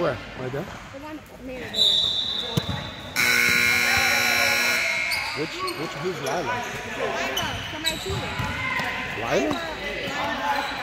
Where? Right there? The one near there. Which, which, who's Lila? Lila, from my team. Lila? Nice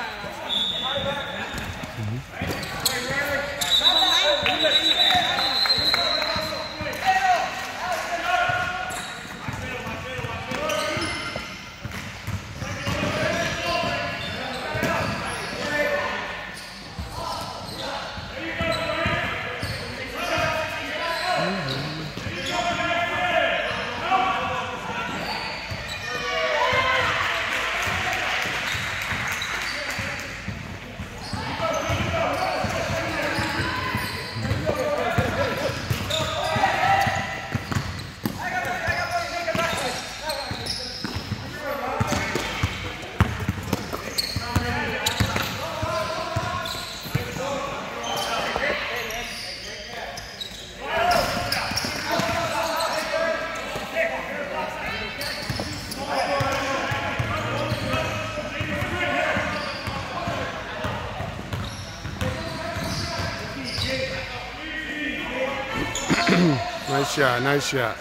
shot, nice shot.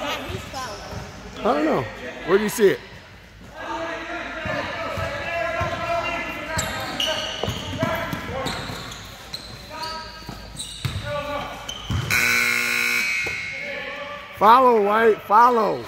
That he's foul. I don't know. Where do you see it? Follow, White. Follow.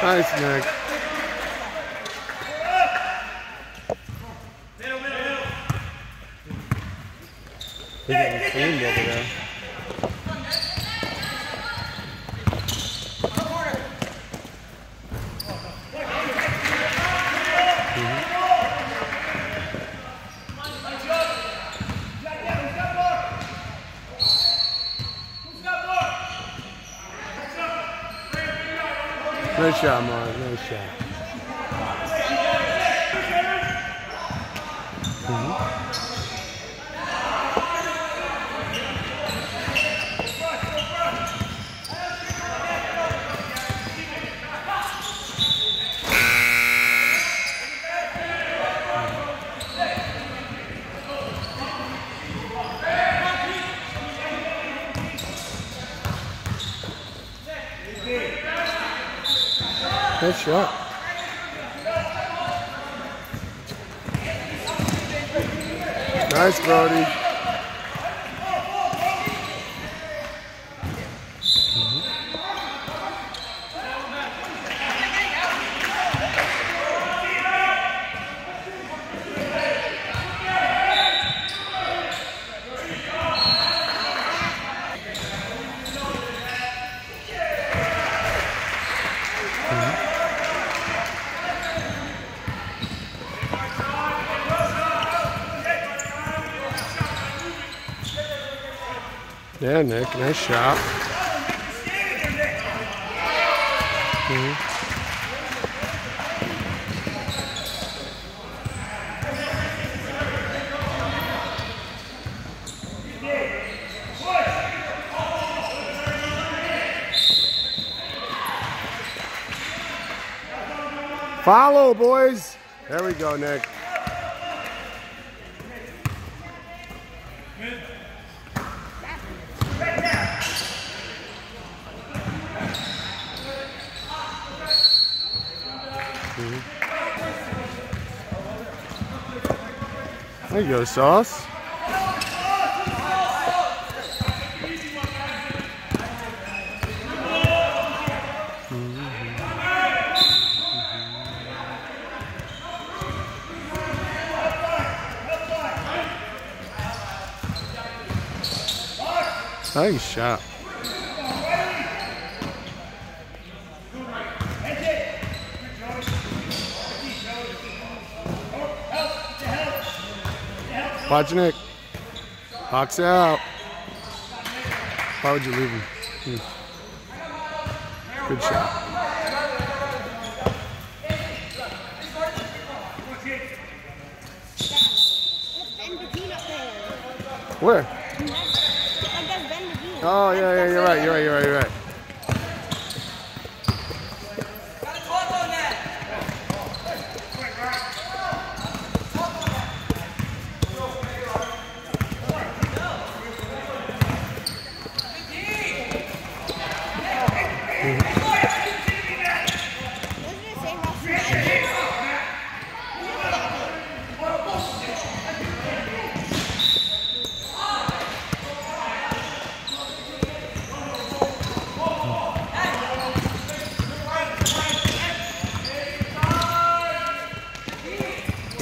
Nice, Nick. They're getting cleaned over there. Nice shot, Mark. Nice shot. Nice shot. Nice, Brody. Yeah, Nick. Nice shot. Mhm. Follow, boys. There we go, Nick. Go, Sauce. Mm-hmm. Mm-hmm. Nice shot. Nick. Box out. Why would you leave him? Hmm. Good shot. There's Ben Bedine up there. Where? Like that's Ben Bedine. Oh yeah, yeah, you're right, you're right, you're right, you're right.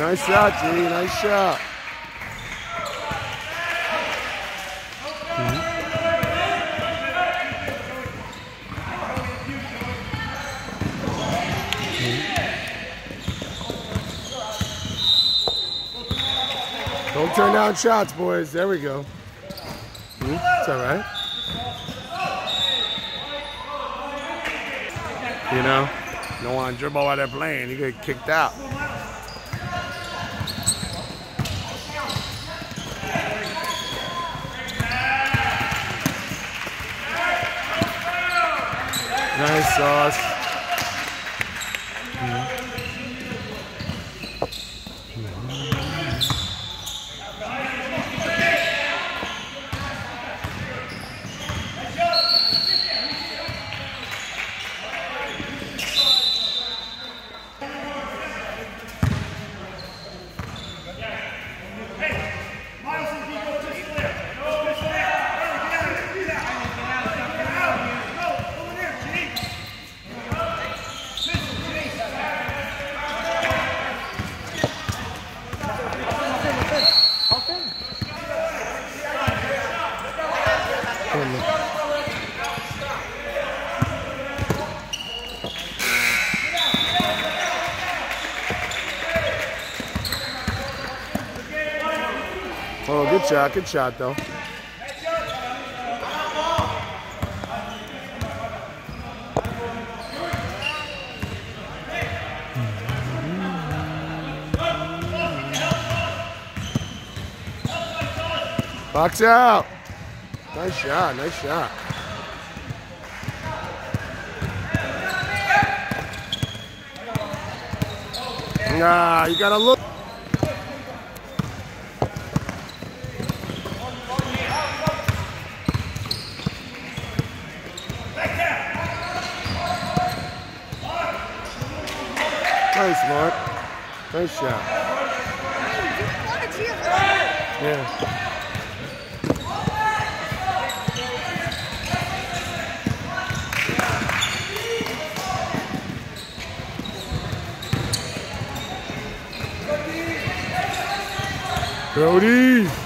Nice shot, G. Nice shot. Don't turn down shots, boys. There we go. Hmm, It's all right. You know, you don't want to dribble while they're playing. You get kicked out. Nice sauce. Oh, good shot, good shot though. Box out. Nice shot, nice shot. Nah, you gotta look. Nice, Nice shot. Yeah. Brody.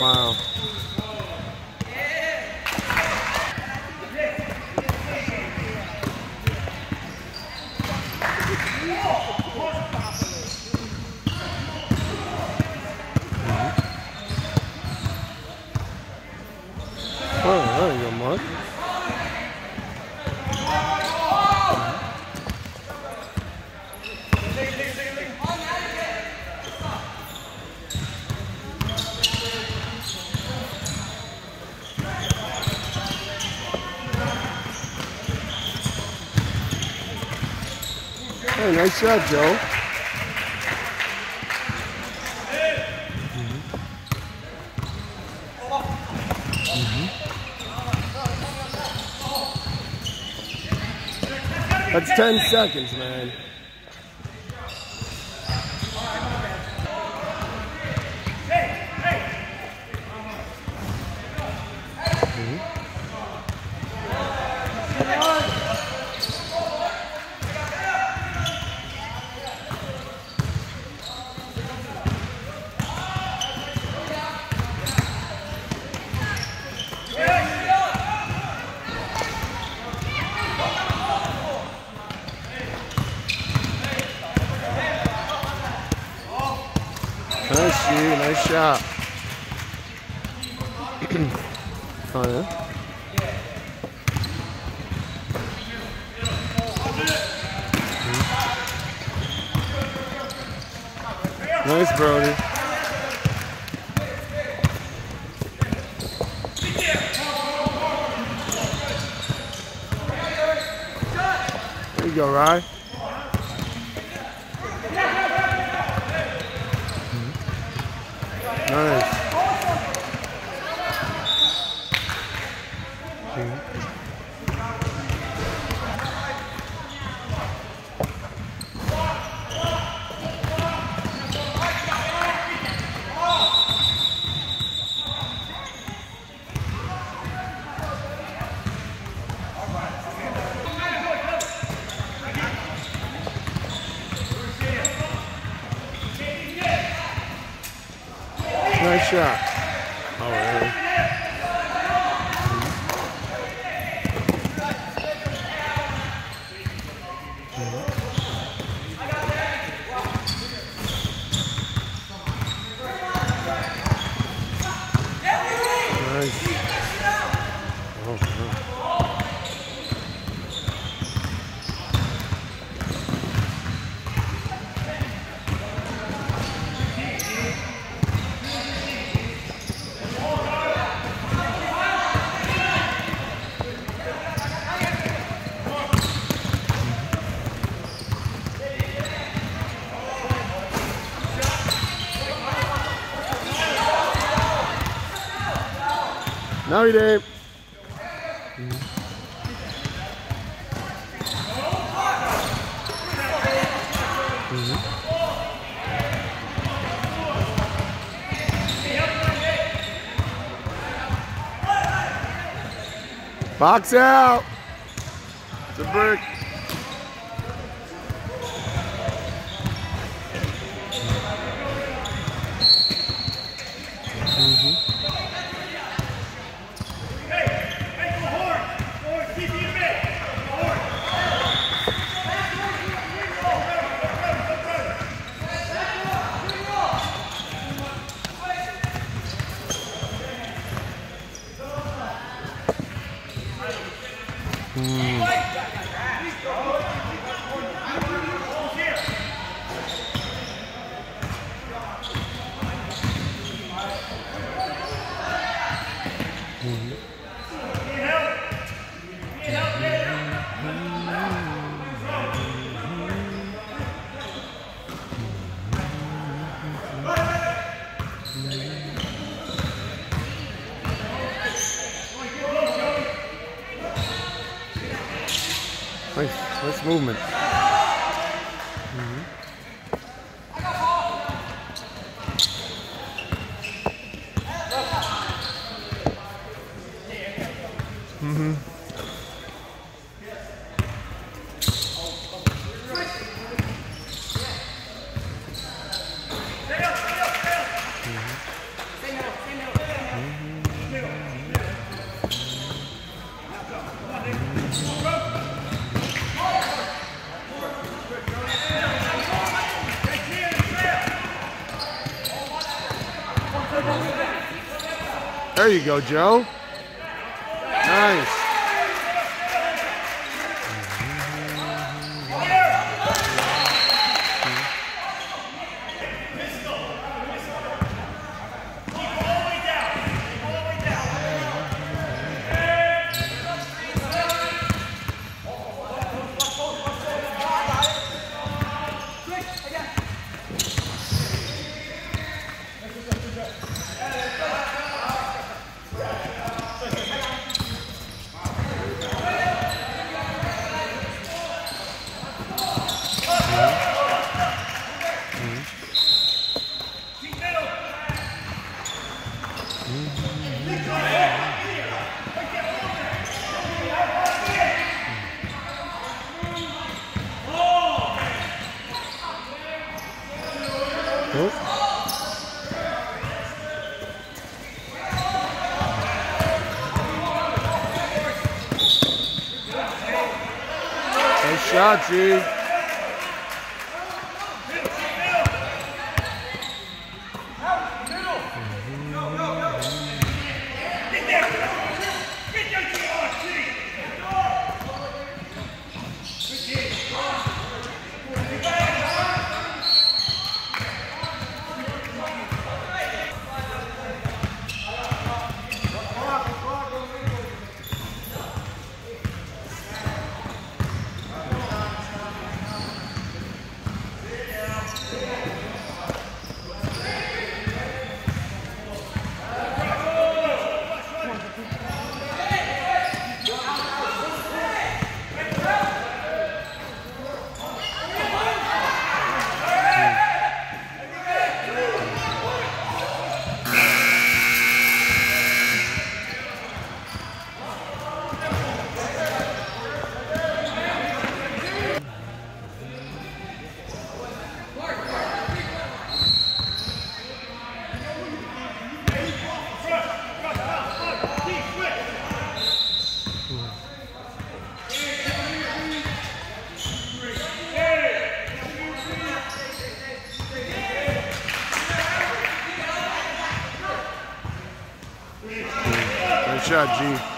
Wow. Oh, there you go, Mark. Hey, nice shot, Joe. That's 10 seconds, man. Nice shoot, nice shot. oh yeah? Nice, Brody. There you go, Rye. Nice. Nice shot. Oh, really? Nice. Oh, wow. Now he did. Mm-hmm. Box out. It's a brick. Movement. You go, Joe. Nice. Nope. Nice shot, G.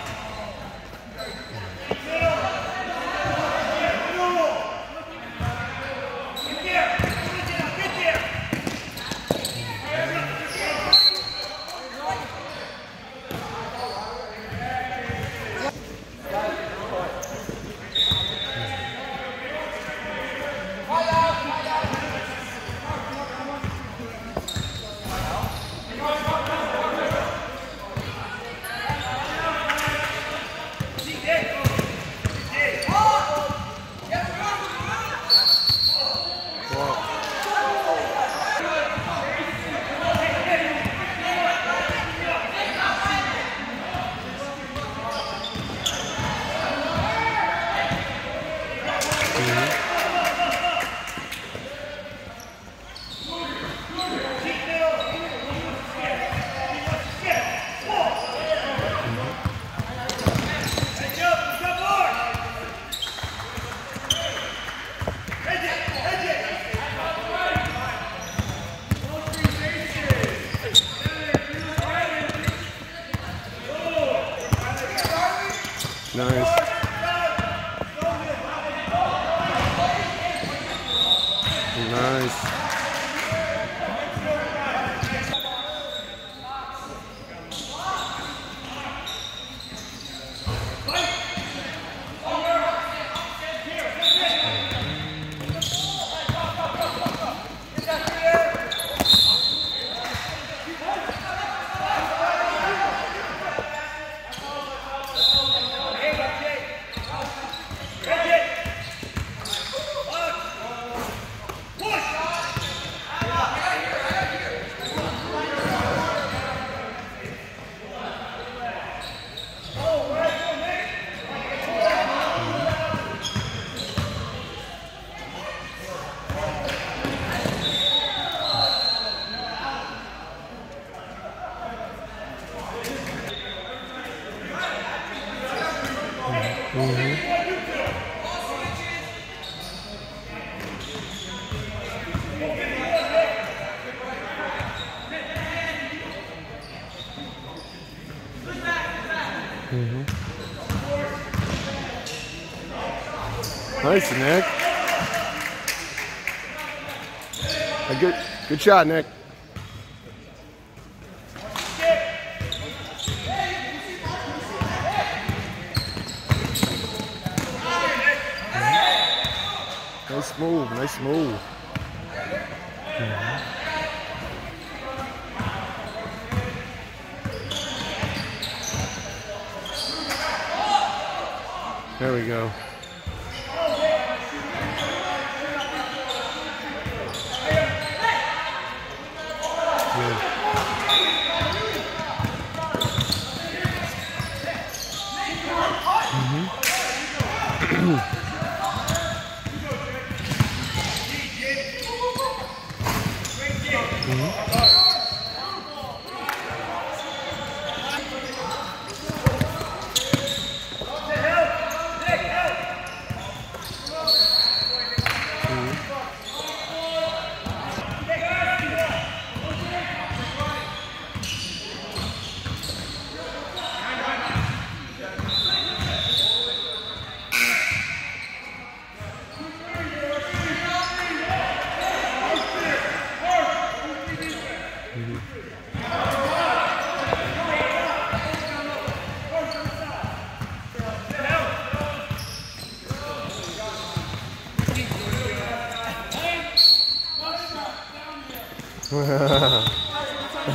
Nice, Nick. A good, good shot, Nick. Nice move, nice move. There we go. Good.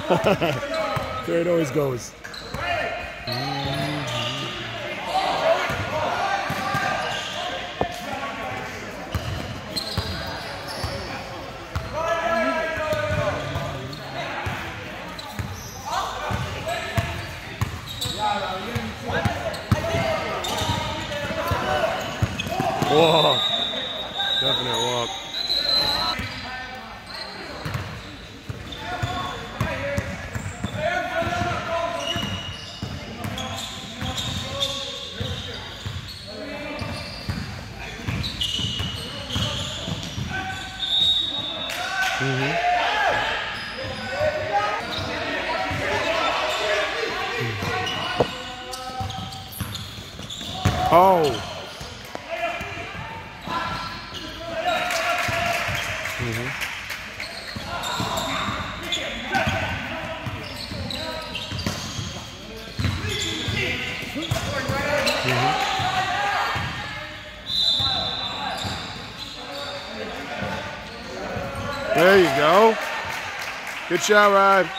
there it always goes. There you go. Good shot, Rod.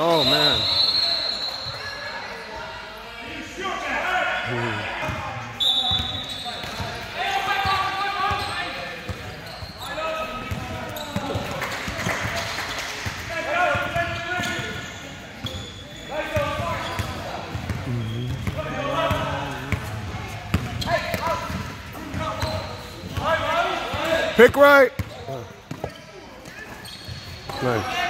Oh man. Pick right. Nice.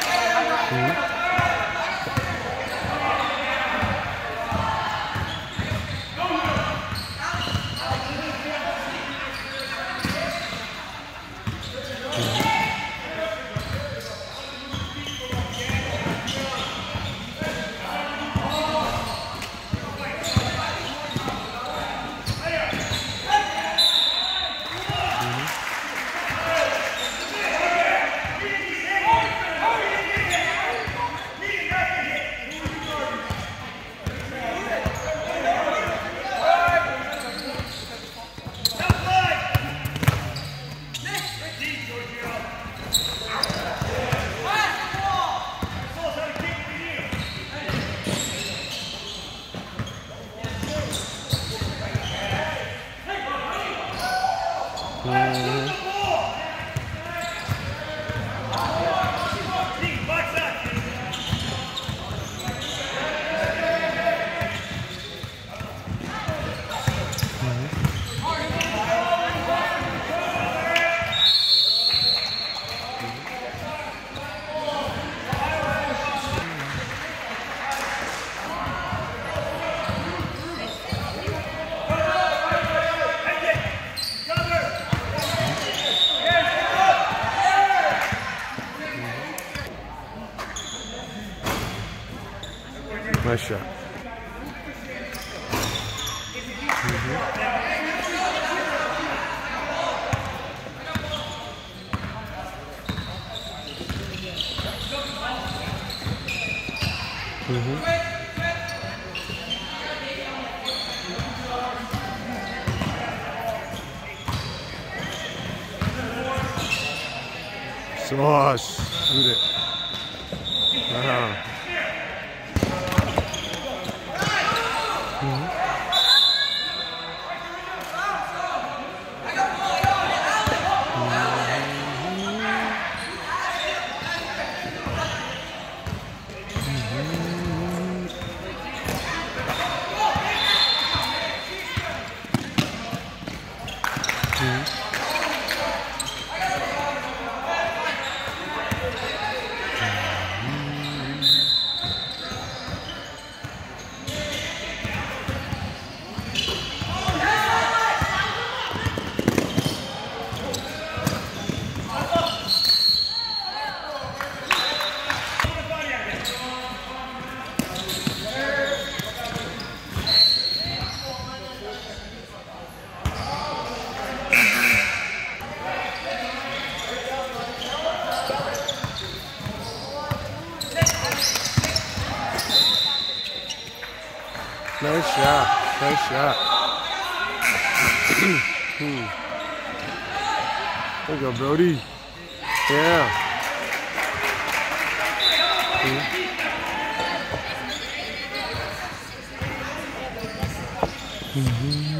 There you go, Brody. Yeah. Mm-hmm.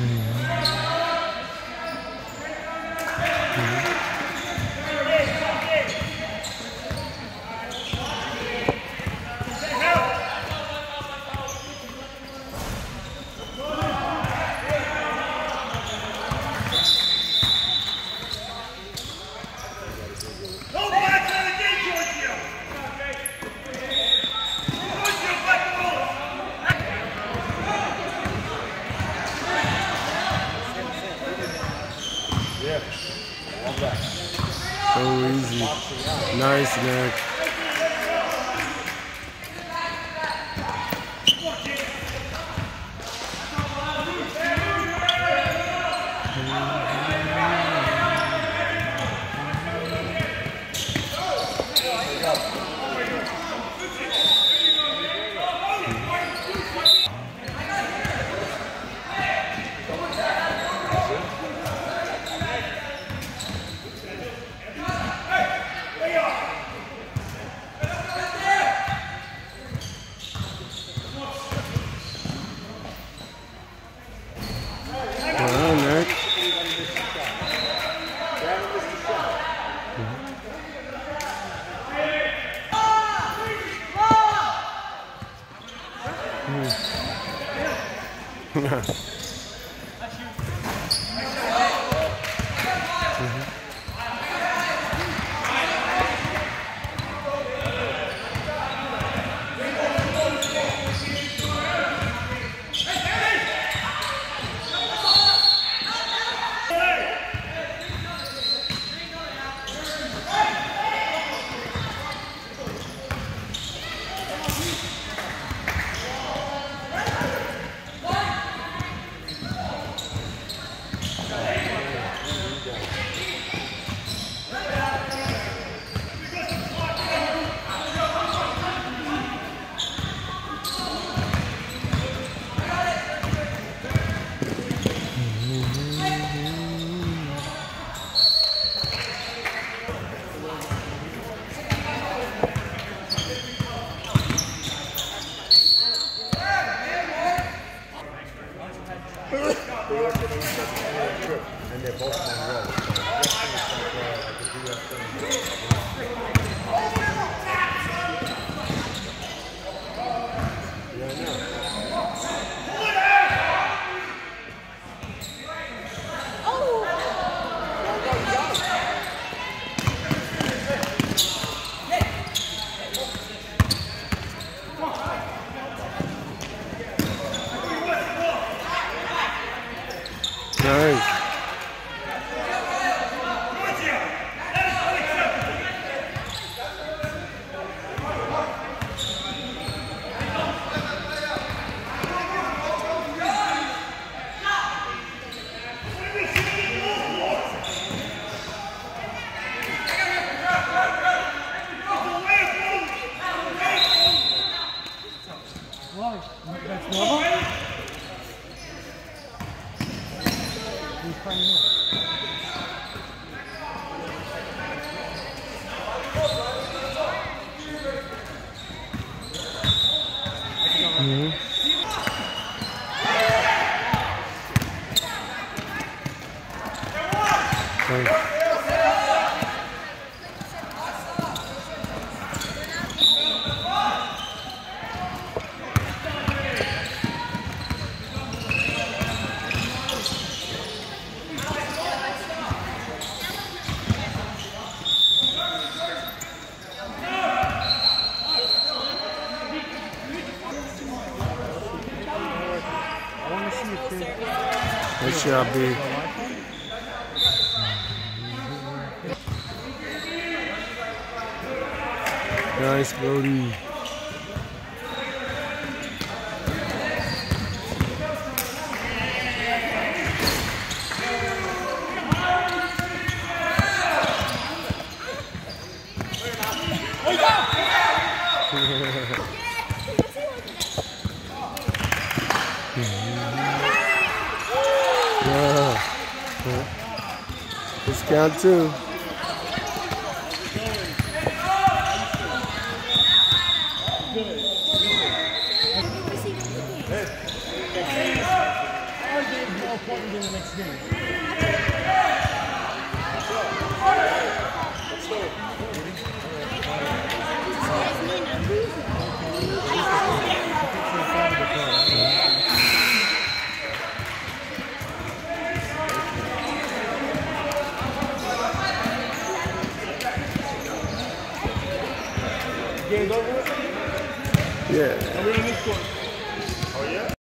So B. Nice, Brody. Yeah. Discount too.